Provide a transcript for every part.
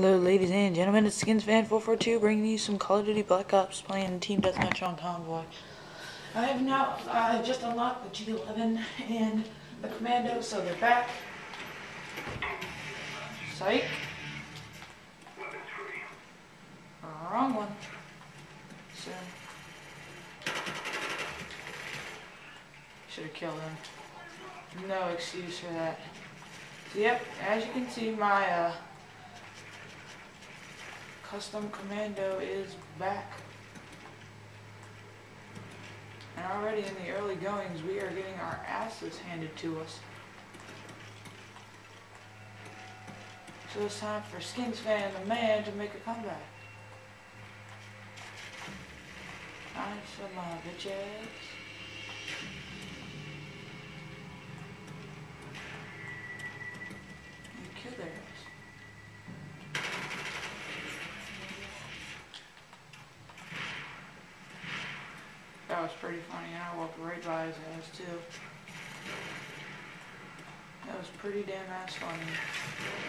Hello, ladies and gentlemen. It's Skins Fan 442 bringing you some Call of Duty Black Ops playing Team Deathmatch on Convoy. I have now uh, just unlocked the G11 and the Commando, so they're back. Psych. Wrong one. So. Should have killed him. No excuse for that. So, yep, as you can see, my uh, Custom Commando is back. And already in the early goings, we are getting our asses handed to us. So it's time for Skins Fan the man to make a comeback. Nice for my bitches. You was pretty funny, and I walked right by his ass too. That was pretty damn ass funny.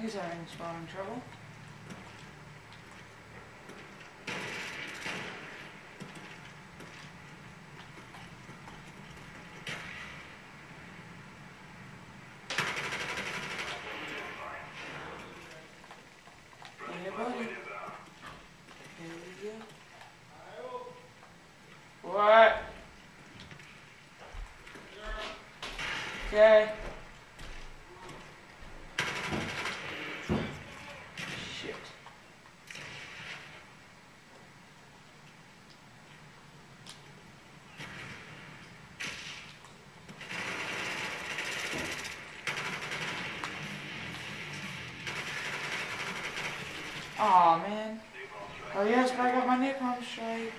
He's having spawning trouble. Yeah, buddy. Aw, man. Oh yes, but I got my napalm strike.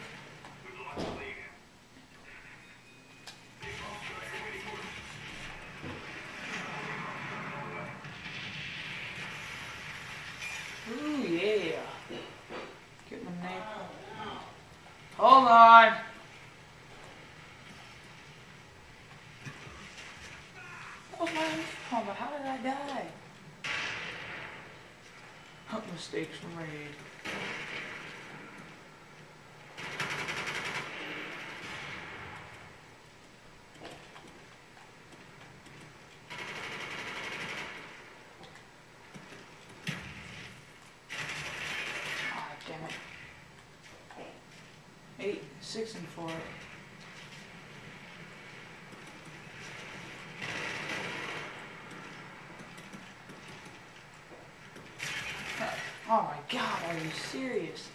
Ooh, yeah. Get my napalm. Hold on. Was my but how did I die? Hunt mistakes made. Eight, six, and four. Oh my god, are you serious?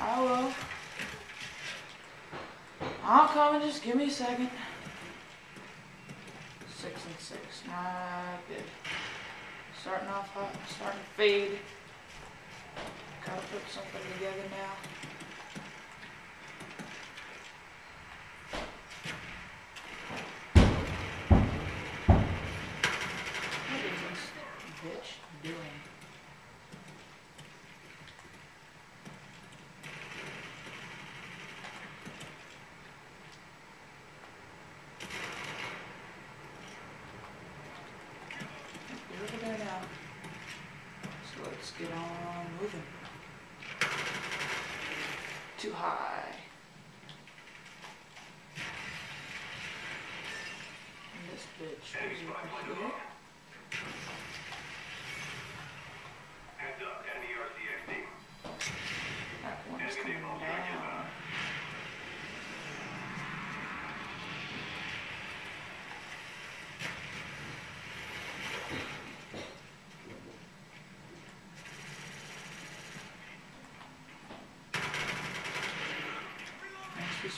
I will. I'm coming, just give me a second. Six and six, not good. Starting off hot, starting to fade. Gotta put something together now. What is this bitch doing? You're over there now. So let's get on moving. High. And this bitch is over here.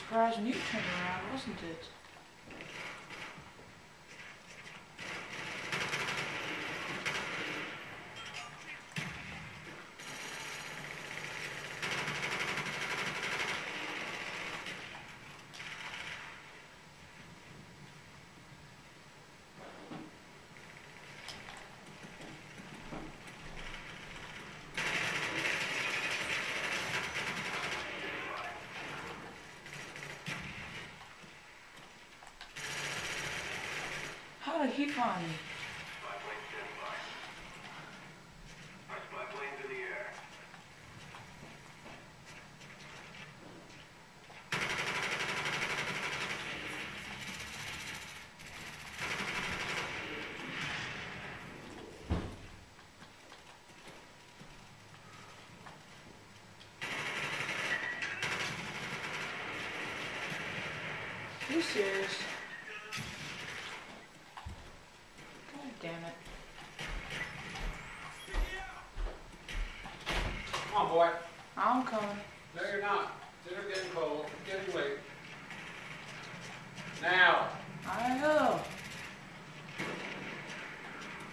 Be surprised you turned around, wasn't it? How did he find me? Spy plane standing by. Our spy plane's in the air. Are you serious? God damn it. Come on, boy. I'm coming. No, you're not. Dinner getting cold. Getting late. Now. I know.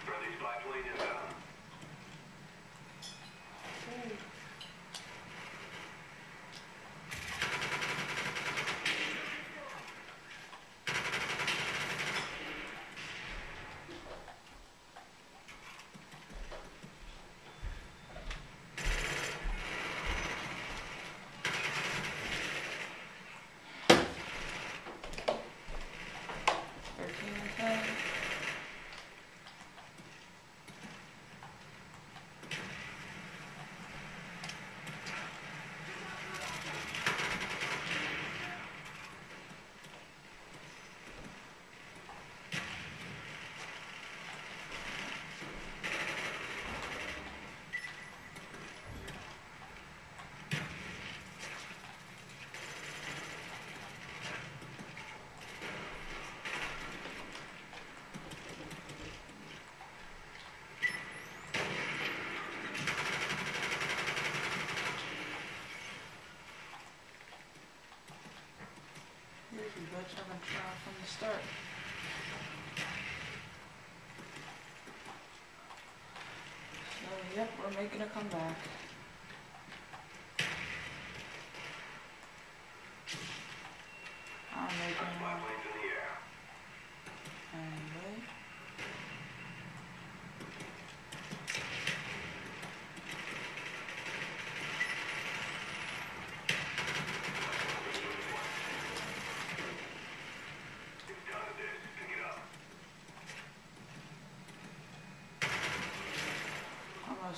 Friendly spy plane inbound. Trying from the start. So, yep, we're making a comeback. I'm making Spy one. plane's in the air. Anyway. It's down to this. Pick it up. Almost got him. Spy plane standing by. Friendly spy plane inbound. Enemy spy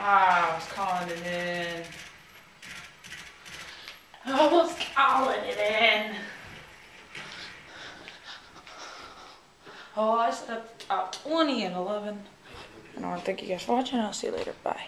Ah, I was calling it in. I was calling it in. Oh, I set up top 20 and 11. And I want to thank you guys for watching. I'll see you later. Bye.